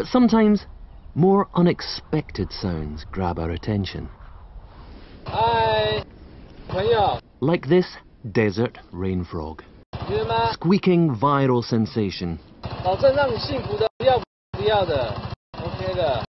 But sometimes more unexpected sounds grab our attention. Hi. Like this desert rain frog. Squeaking viral sensation. 的。